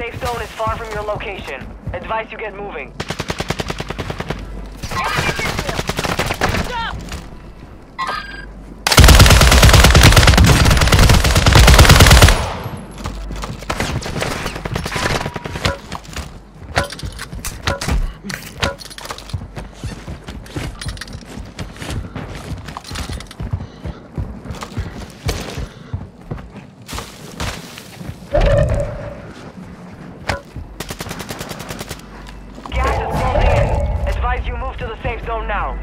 safe zone is far from your location. Advise you get moving. You move to the safe zone now.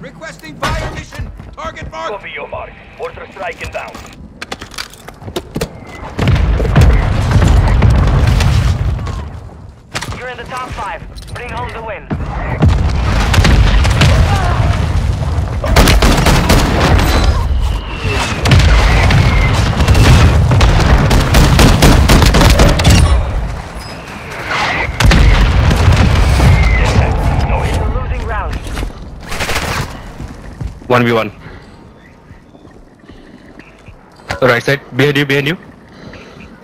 Requesting fire mission. Target mark. Copy your mark. Mortar strike inbound. You're in the top five. Bring home the win. 1v1. Right side, behind you, behind you.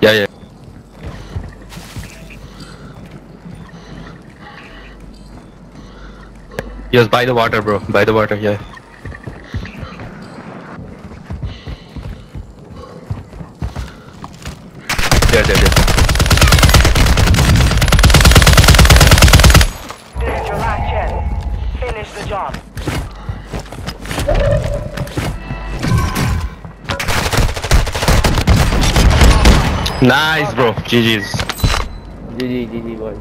Yeah, yeah. He was by the water, bro. By the water, yeah. There, there, there. This your last chance. Finish the job. Nice, bro. GG's. GG, GG boys.